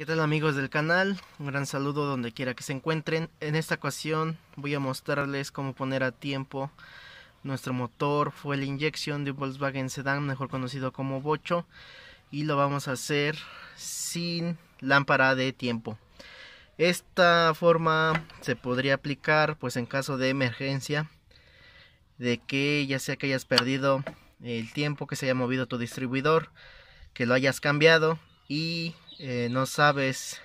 ¿Qué tal amigos del canal? Un gran saludo donde quiera que se encuentren. En esta ocasión voy a mostrarles cómo poner a tiempo nuestro motor fuel inyección de Volkswagen Sedan, mejor conocido como Bocho. Y lo vamos a hacer sin lámpara de tiempo. Esta forma se podría aplicar pues en caso de emergencia de que ya sea que hayas perdido el tiempo que se haya movido tu distribuidor, que lo hayas cambiado y eh, no sabes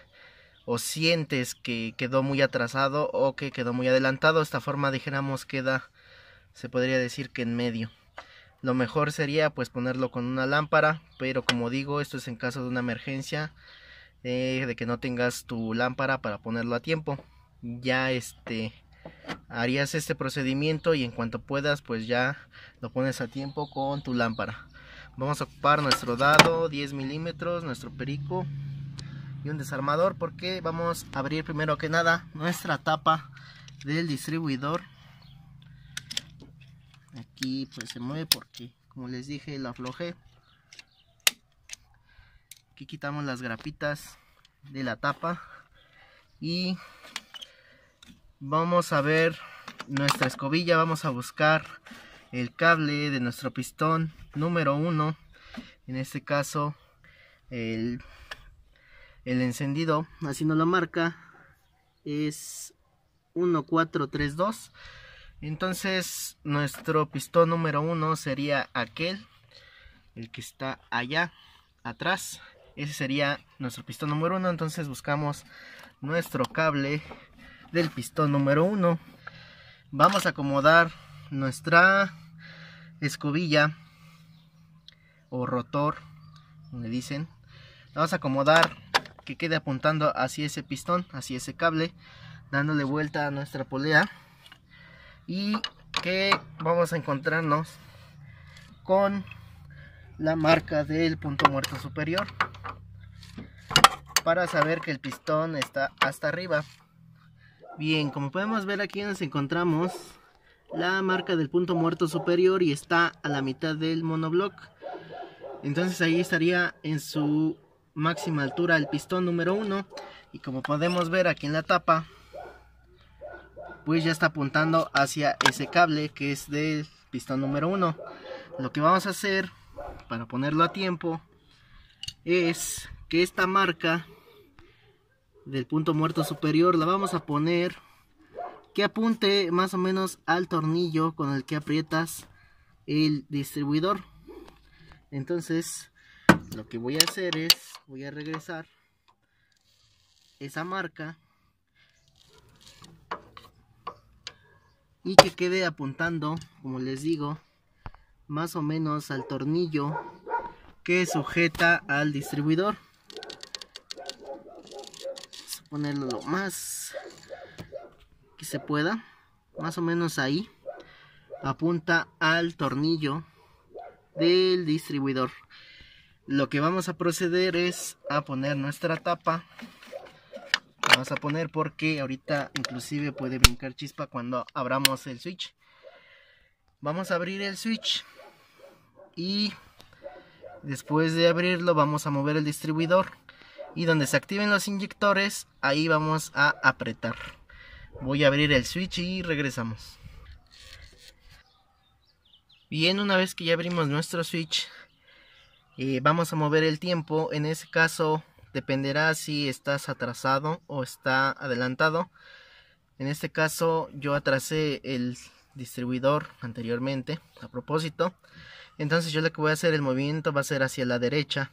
o sientes que quedó muy atrasado o que quedó muy adelantado. Esta forma dijéramos queda, se podría decir que en medio. Lo mejor sería pues ponerlo con una lámpara, pero como digo, esto es en caso de una emergencia, eh, de que no tengas tu lámpara para ponerlo a tiempo. Ya este harías este procedimiento y en cuanto puedas pues ya lo pones a tiempo con tu lámpara. Vamos a ocupar nuestro dado 10 milímetros, nuestro perico y un desarmador porque vamos a abrir primero que nada nuestra tapa del distribuidor. Aquí pues se mueve porque como les dije lo aflojé. Aquí quitamos las grapitas de la tapa y vamos a ver nuestra escobilla, vamos a buscar el cable de nuestro pistón número 1 en este caso el, el encendido así nos lo marca es 1432 entonces nuestro pistón número 1 sería aquel el que está allá atrás. Ese sería nuestro pistón número 1 entonces buscamos nuestro cable del pistón número 1 vamos a acomodar nuestra escobilla o rotor, le dicen. Vamos a acomodar que quede apuntando hacia ese pistón, hacia ese cable, dándole vuelta a nuestra polea y que vamos a encontrarnos con la marca del punto muerto superior para saber que el pistón está hasta arriba. Bien, como podemos ver aquí nos encontramos la marca del punto muerto superior y está a la mitad del monobloc. Entonces ahí estaría en su máxima altura el pistón número 1 y como podemos ver aquí en la tapa pues ya está apuntando hacia ese cable que es del pistón número 1 lo que vamos a hacer para ponerlo a tiempo es que esta marca del punto muerto superior la vamos a poner que apunte más o menos al tornillo con el que aprietas el distribuidor. Entonces lo que voy a hacer es voy a regresar esa marca y que quede apuntando como les digo más o menos al tornillo que sujeta al distribuidor. Vamos a ponerlo lo más que se pueda más o menos ahí apunta al tornillo del distribuidor. Lo que vamos a proceder es a poner nuestra tapa. Vamos a poner porque ahorita inclusive puede brincar chispa cuando abramos el switch. Vamos a abrir el switch y después de abrirlo vamos a mover el distribuidor. Y donde se activen los inyectores ahí vamos a apretar voy a abrir el switch y regresamos. Bien una vez que ya abrimos nuestro switch eh, vamos a mover el tiempo. En ese caso dependerá si estás atrasado o está adelantado. En este caso yo atrasé el distribuidor anteriormente a propósito. Entonces yo lo que voy a hacer el movimiento va a ser hacia la derecha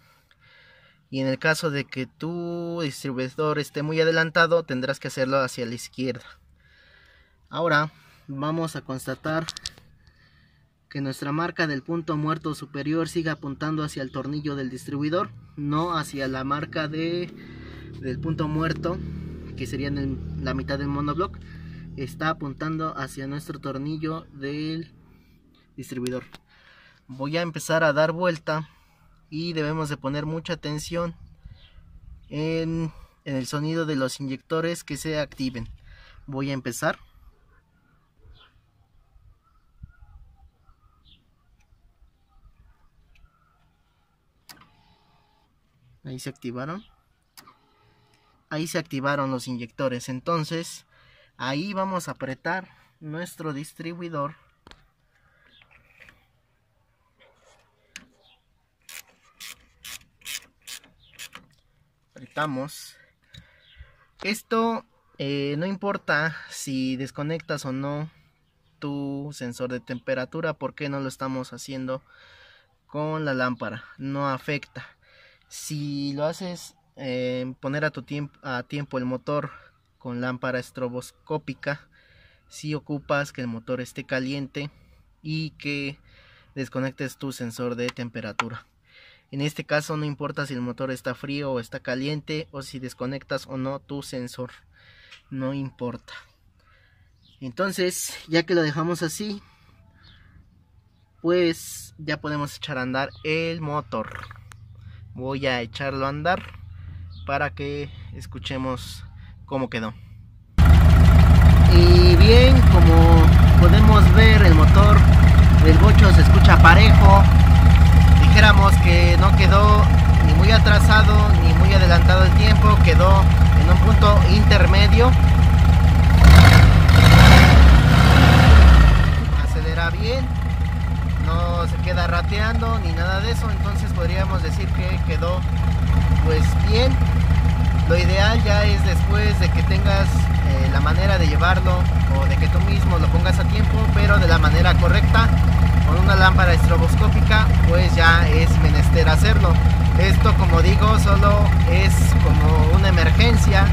y en el caso de que tu distribuidor esté muy adelantado tendrás que hacerlo hacia la izquierda. Ahora vamos a constatar que nuestra marca del punto muerto superior siga apuntando hacia el tornillo del distribuidor no hacia la marca de del punto muerto que sería en la mitad del monoblock está apuntando hacia nuestro tornillo del distribuidor. Voy a empezar a dar vuelta y debemos de poner mucha atención en, en el sonido de los inyectores que se activen. Voy a empezar. Ahí se activaron. ahí se activaron los inyectores entonces ahí vamos a apretar nuestro distribuidor esto eh, no importa si desconectas o no tu sensor de temperatura porque no lo estamos haciendo con la lámpara no afecta. Si lo haces eh, poner a tu a tiempo el motor con lámpara estroboscópica si ocupas que el motor esté caliente y que desconectes tu sensor de temperatura en este caso no importa si el motor está frío o está caliente o si desconectas o no tu sensor. No importa. Entonces, ya que lo dejamos así, pues ya podemos echar a andar el motor. Voy a echarlo a andar para que escuchemos cómo quedó. Y bien, como podemos ver, el motor del bocho se escucha parejo dijéramos que no quedó ni muy atrasado ni muy adelantado el tiempo, quedó en un punto intermedio. Acelera bien, no se queda rateando ni nada de eso, entonces podríamos decir que quedó pues bien. Lo ideal ya es después de que tengas eh, la manera de llevarlo o de que tú mismo lo pongas a tiempo, pero de la manera correcta con una lámpara estroboscópica pues ya es menester hacerlo. Esto como digo solo es como una emergencia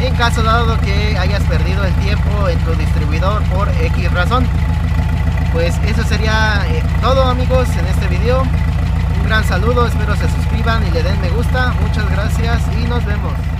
en caso dado que hayas perdido el tiempo en tu distribuidor por X razón. Pues eso sería eh, todo amigos en este video. Un gran saludo espero se suscriban y le den me gusta. Muchas gracias y nos vemos